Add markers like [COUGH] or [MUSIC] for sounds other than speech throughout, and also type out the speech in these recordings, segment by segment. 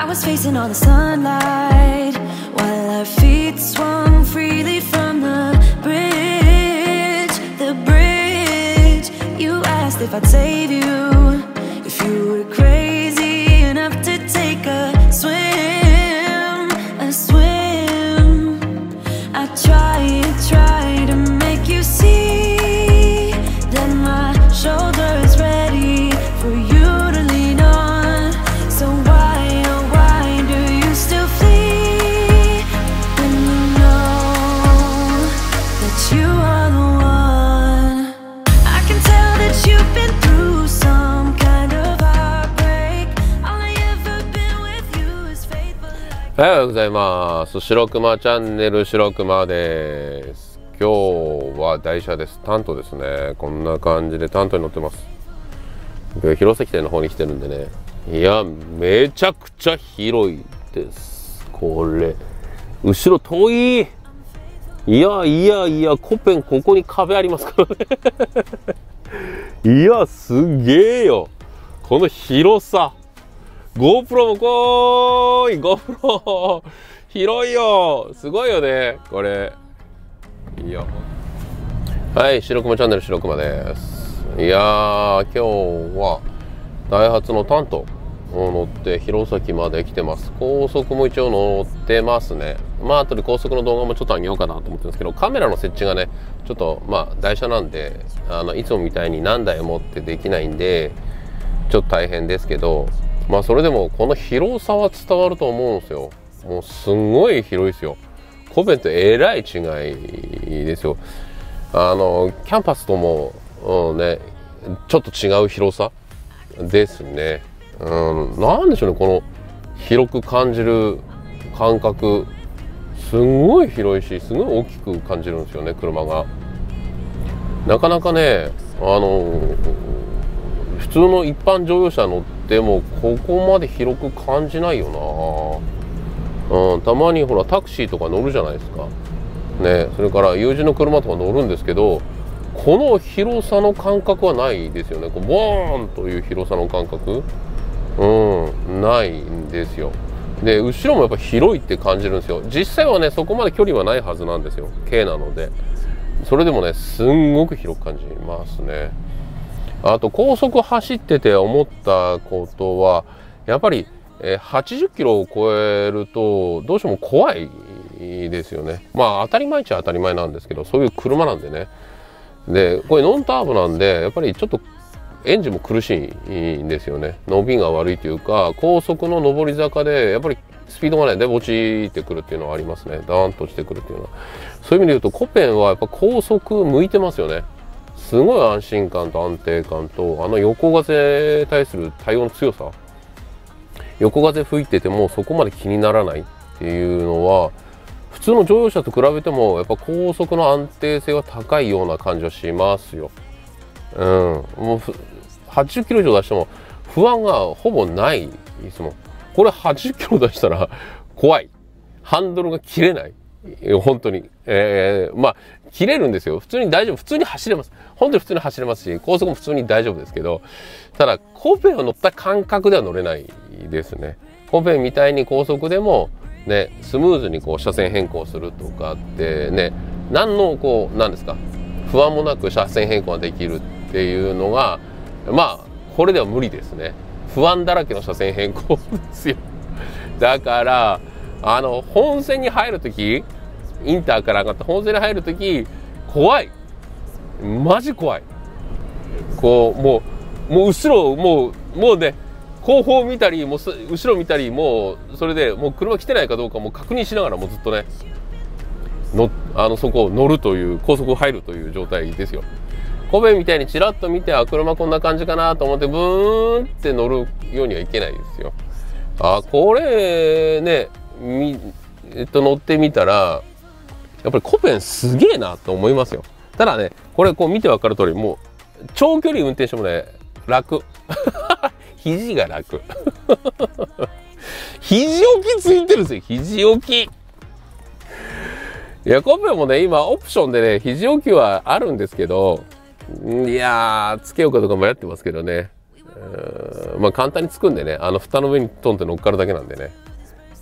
I was facing all the sunlight while our feet swung freely from the bridge. The bridge. You asked if I'd save you おはようございます。白熊チャンネル白熊です。今日は台車です。タントですね。こんな感じでタントに乗ってます。今日弘前店の方に来てるんでね。いやめちゃくちゃ広いです。これ。後ろ遠い。いやいやいやコペンここに壁ありますからね。[LAUGHS] いやすげえよ。この広さ。GoPro もこーい。GoPro 広いよ。すごいよね。これ。いやはい白熊チャンネル白熊です。いやー今日はダイハツのタントを乗って弘前まで来てます。高速も一応乗ってますね。まあ後で高速の動画もちょっと上げようかなと思ってるんですけどカメラの設置がねちょっとまあ台車なんであのいつもみたいに何台持ってできないんでちょっと大変ですけどまあそれでもこの広さは伝わると思うんですよ。もうすんごい広いですよ。コベンとえらい違いですよ。あのキャンパスとも、うんね、ちょっと違う広さですね、うん、なんでしょうねこの広く感じる感覚。すんごい広いしすごい大きく感じるんですよね車が。なかなかねあの普通の一般乗用車乗ってでもここまで広く感じないよな、うん、たまにほらタクシーとか乗るじゃないですか。ねそれから友人の車とか乗るんですけどこの広さの感覚はないですよね。こうボーンという広さの感覚。うんないんですよ。で後ろもやっぱ広いって感じるんですよ。実際はねそこまで距離はないはずなんですよ。軽なので。それでもねすんごく広く感じますね。あと高速走ってて思ったことはやっぱり、80キロを超えるとどうしても怖いですよね。まあ当たり前っちゃ当たり前なんですけどそういう車なんでね。でこれノンターボなんでやっぱりちょっとエンジンも苦しいんですよね。伸びが悪いというか高速の上り坂でやっぱりスピードがねで落ちってくるっていうのはありますね。ダーンと落ちてくるっていうのは。そういう意味で言うとコペンはやっぱ高速向いてますよね。すごい安心感と安定感とあの横風に対する対応の強さ横風吹いててもそこまで気にならないっていうのは普通の乗用車と比べてもやっぱ高速の安定性は高いような感じはしますよ。うん、もう80キロ以上出しても不安がほぼないですもん。これ80キロ出したら怖い。ハンドルが切れない。本当に。えーまあ、切れるんですよ。普通に大丈夫。普通に走れます。本当に普通に走れますし、高速も普通に大丈夫ですけど、ただ、コペンを乗った感覚では乗れないですね。コペンみたいに高速でも、ね、スムーズにこう車線変更するとかってね、何のこう、何ですか、不安もなく車線変更ができるっていうのが、まあ、これでは無理ですね。不安だらけの車線変更ですよ。だから、あの、本線に入るとき、インターから上がって本線に入るとき、怖い。マジ怖い。こう、もう、もう後ろ、もう、もうね、後方見たり、もう後ろ見たり、もう、それでもう車来てないかどうかも確認しながらもうずっとね、の、あの、そこを乗るという、高速入るという状態ですよ。コベみたいにチラッと見て、あ、車こんな感じかなと思って、ブーンって乗るようにはいけないですよ。あ、これ、ね、み、えっと、乗ってみたら、やっぱりコペンすげえなと思いますよ。ただね、これこう見てわかる通り、もう、長距離運転してもね、楽。[LAUGHS] 肘が楽。[LAUGHS] 肘置きついてるんですよ、肘置き。いや、コペンもね、今オプションでね、肘置きはあるんですけど、いやー、つけようかどうか迷ってますけどね。まあ簡単につくんでねあの蓋の上にトンって乗っかるだけなんでね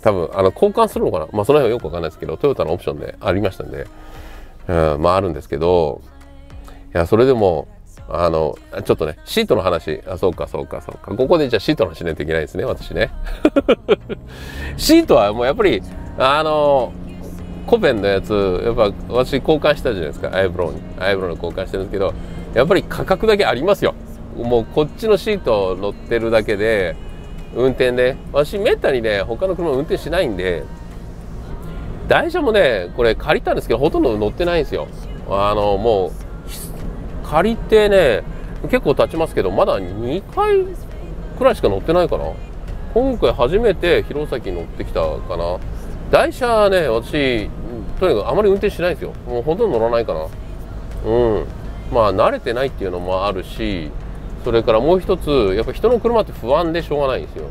多分あの交換するのかな？まあその辺はよくわかんないですけどトヨタのオプションでありましたんで、うん、まああるんですけどいやそれでもあのちょっとねシートの話。あそうかそうかそうか。ここでじゃあシートの話しないといけないですね私ね。[LAUGHS] シートはもうやっぱりあのコペンのやつやっぱ私交換したじゃないですか。アイブローに。アイブローに交換してるんですけどやっぱり価格だけありますよ。もうこっちのシート乗ってるだけで運転で。私めったにね他の車運転しないんで。台車もねこれ借りたんですけどほとんど乗ってないんですよ。あのもう借りてね結構経ちますけどまだ2回くらいしか乗ってないかな。今回初めて弘前に乗ってきたかな。台車ね私とにかくあまり運転しないんですよ。もうほとんど乗らないかな。うん。まあ慣れてないっていうのもあるしそれからもう一つやっぱ人の車って不安でしょうがないんですよ。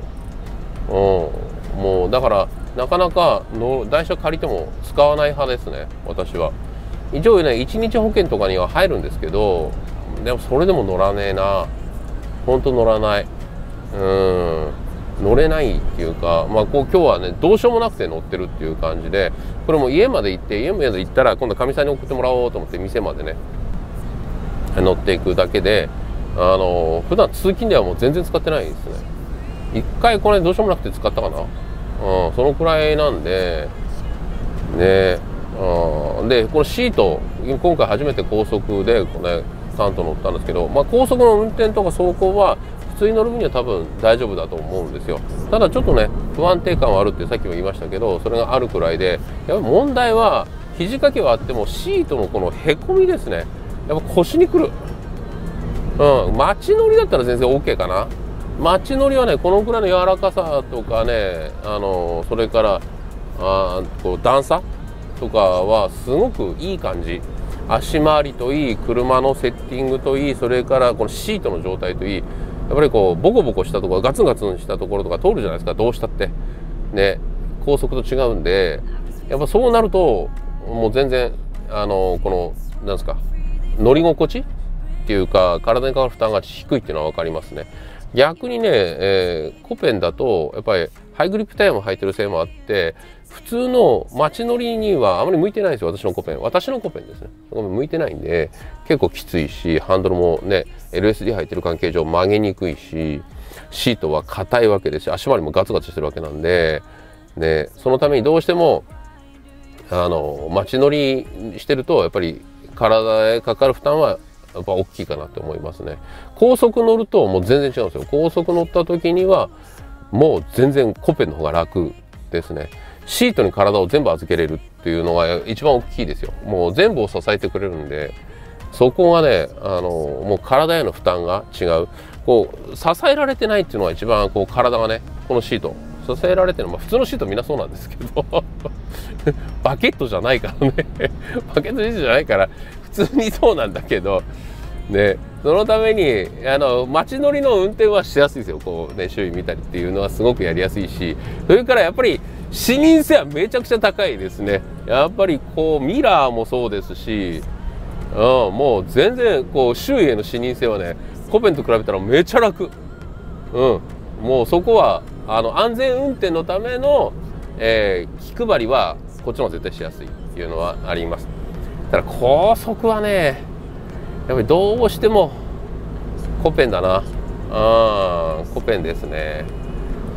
うん。もうだからなかなかの台車借りても使わない派ですね。私は。一応ね1日保険とかには入るんですけどでもそれでも乗らねえな。ほんと乗らない。うん。乗れないっていうか、まあ、こう今日はねどうしようもなくて乗ってるっていう感じでこれも家まで行って家まで行ったら今度かみさんに送ってもらおうと思って店までね乗っていくだけであの普段通勤ではもう全然使ってないですね。一回これどうしようもなくて使ったかな、うん、そのくらいなんでねうん、でこのシート今回初めて高速でこれ、ね、タント乗ったんですけど、まあ、高速の運転とか走行は普通に乗る分には多分大丈夫だと思うんですよ。ただちょっとね不安定感はあるってさっきも言いましたけどそれがあるくらいでやっぱ問題は肘掛けはあってもシートのこのへこみですね。やっぱ腰にくる。うん街乗りだったら全然 OK かな。街乗りはねこのくらいの柔らかさとかねあのそれからあこう段差とかはすごくいい感じ。足回りといい車のセッティングといいそれからこのシートの状態といい。やっぱりこうボコボコしたところガツンガツンしたところとか通るじゃないですかどうしたって。ね高速と違うんで。やっぱそうなるともう全然あのこのなんですか乗り心地っていうか体にかかる負担が低いっていうのは分かりますね。逆にね、えー、コペンだとやっぱりハイグリップタイヤも履いてるせいもあって普通の街乗りにはあまり向いてないんですよ私のコペン。私のコペンですね。向いてないんで結構きついしハンドルもね LSD 入ってる関係上曲げにくいしシートは硬いわけですし足回りもガツガツしてるわけなんでねそのためにどうしてもあの街乗りしてるとやっぱり体へかかる負担はやっぱ大きいかなって思いますね。高速乗るともう全然違うんですよ。高速乗った時にはもう全然コペの方が楽ですね。シートに体を全部預けれるっていうのが一番大きいですよ。もう全部を支えてくれるんでそこがねあのもう体への負担が違う。こう支えられてないっていうのは一番こう体がねこのシート支えられてるの、まあ、普通のシートみんなそうなんですけど。[LAUGHS] バケットじゃないからね。[LAUGHS] バケットシートじゃないから普通にそうなんだけど。ねそのためにあの街乗りの運転はしやすいですよ。こうね周囲見たりっていうのはすごくやりやすいし。それからやっぱり視認性はめちゃくちゃ高いですね。やっぱりこうミラーもそうですし、うん、もう全然こう周囲への視認性はねコペンと比べたらめちゃ楽。うんもうそこはあの安全運転のための、えー、気配りはこっちの方が絶対しやすいっていうのはあります。ただ高速はねやっぱりどうしてもコペンだな。あコペンですね。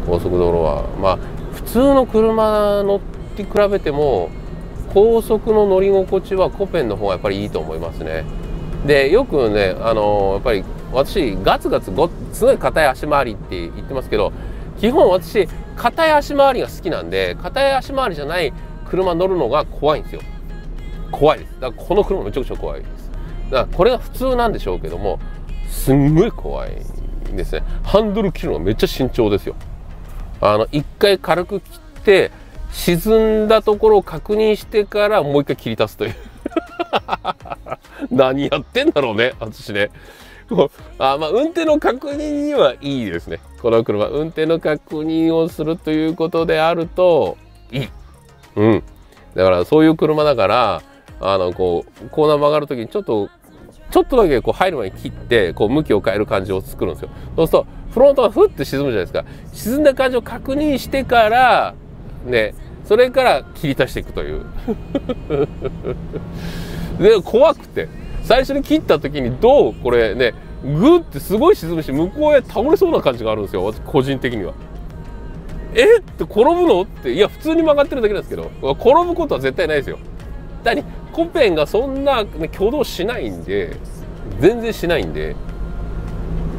高速道路は。まあ普通の車乗って比べても高速の乗り心地はコペンの方がやっぱりいいと思いますね。でよくねあのやっぱり私ガツガツごすごい硬い足回りって言ってますけど基本私硬い足回りが好きなんで硬い足回りじゃない車乗るのが怖いんですよ。怖いです。だからこの車めちゃくちゃ怖いです。だからこれが普通なんでしょうけどもすんごい怖いですね。ハンドル切るのがめっちゃ慎重ですよ。あの一回軽く切って沈んだところを確認してからもう一回切り足すという。[LAUGHS] 何やってんだろうね私ね。[LAUGHS] あまあ運転の確認にはいいですね。この車運転の確認をするということであるといい。うん。だからそういう車だからあのこうコーナー曲がる時にちょっとちょっとだけこう入る前に切ってこう向きを変える感じを作るんですよ。そうするとフロントがふって沈むじゃないですか。沈んだ感じを確認してからねそれから切り足していくという。[LAUGHS] で怖くて。最初に切った時にどうこれねグッてすごい沈むし向こうへ倒れそうな感じがあるんですよ私個人的には。えって転ぶのっていや普通に曲がってるだけなんですけど転ぶことは絶対ないですよ。にコペンがそんな、ね、挙動しないんで全然しないんで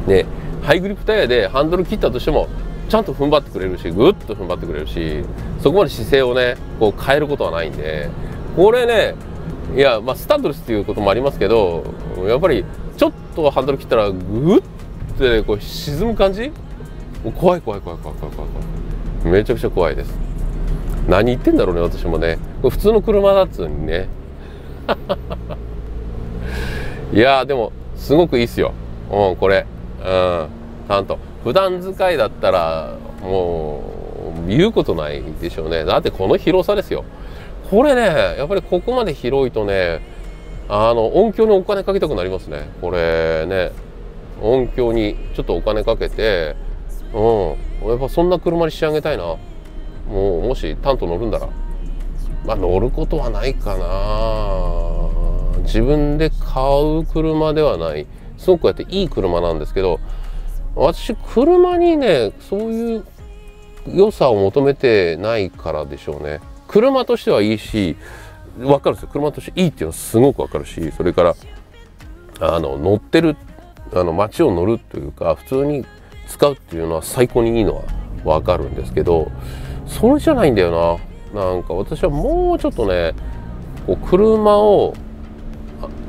ねハイグリップタイヤでハンドル切ったとしてもちゃんと踏ん張ってくれるしぐっと踏ん張ってくれるしそこまで姿勢をねこう変えることはないんでこれねいやまあスタッドレスっていうこともありますけどやっぱりちょっとハンドル切ったらグッて、こう沈む感じ？怖い怖い怖い怖い怖い怖いめちゃくちゃ怖いです。何言ってんだろうね私もね。普通の車だっつうにね。[LAUGHS] いやでもすごくいいっすよ。うんこれ。うんちゃんと普段使いだったらもう言うことないでしょうね。だってこの広さですよ。これねやっぱりここまで広いとねあの音響にお金かけたくなりますね。これね。音響にちょっとお金かけてうん。やっぱそんな車に仕上げたいな。もうもしタント乗るんだら。まあ乗ることはないかな。自分で買う車ではない。すごくやっていい車なんですけど私車にねそういう良さを求めてないからでしょうね。車としてはいいし分かるんですよ。車としていいっていうのはすごく分かるしそれからあの乗ってるあの街を乗るというか普通に使うっていうのは最高にいいのは分かるんですけどそれじゃないんだよな。なんか私はもうちょっとねこう車を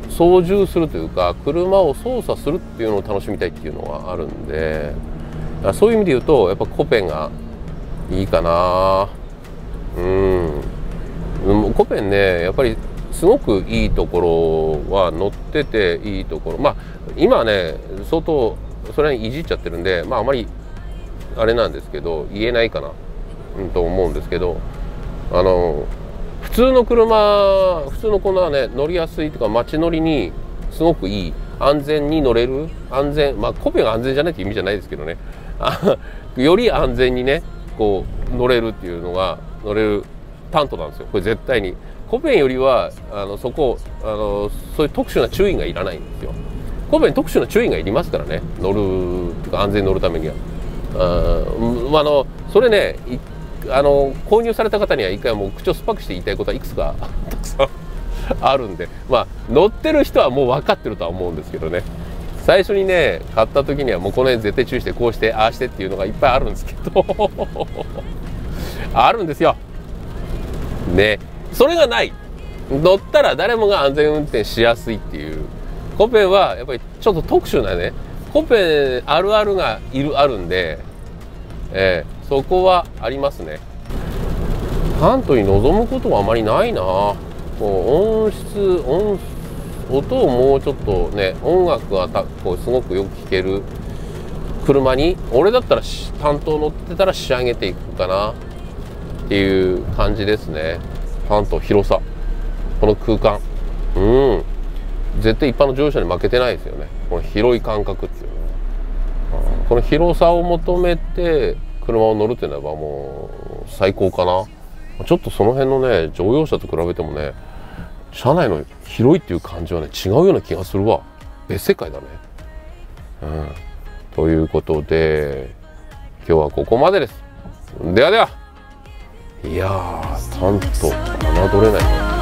操縦するというか車を操作するっていうのを楽しみたいっていうのがあるんでそういう意味で言うとやっぱコペンがいいかな。うん。コペンねやっぱりすごくいいところは乗ってていいところ。まあ今ね相当それにいじっちゃってるんでまああまりあれなんですけど言えないかな、と思うんですけど。あの普通の車普通のこんなね乗りやすいとか街乗りにすごくいい安全に乗れる安全まあコペが安全じゃないって意味じゃないですけどね。より安全にねこう乗れるっていうのが乗れるタントなんですよ。これ絶対に。コペンよりはあのそこあのそういう特殊な注意がいらないんですよ。コペン特殊な注意がいりますからね。乗るとか安全に乗るためには。ああのそれねあの購入された方には一回もう口を酸っぱくして言いたいことはいくつか [LAUGHS] たくさんあるんで。まあ乗ってる人はもう分かってるとは思うんですけどね。最初にね買った時にはもうこの辺絶対注意してこうしてああしてっていうのがいっぱいあるんですけど。あるんですよ。ね。それがない。乗ったら誰もが安全運転しやすいっていう。コペンはやっぱりちょっと特殊なね。コペンあるあるがいるあるんで、えー、そこはありますね。ハントに望むことはあまりないな。こう音質音音をもうちょっとね音楽がたこうすごくよく聴ける。車に俺だったら担当乗ってたら仕上げていくかな。っていう感じですね。ハント広さ。この空間。うん。絶対一般の乗用車に負けてないですよね。この広い感覚っていうのは。この広さを求めて車を乗るっていうのはもう最高かな。ちょっとその辺のね乗用車と比べてもね車内の広いっていう感じはね違うような気がするわ。別世界だね。うん。ということで今日はここまでです。ではでは。いやータンと侮れない。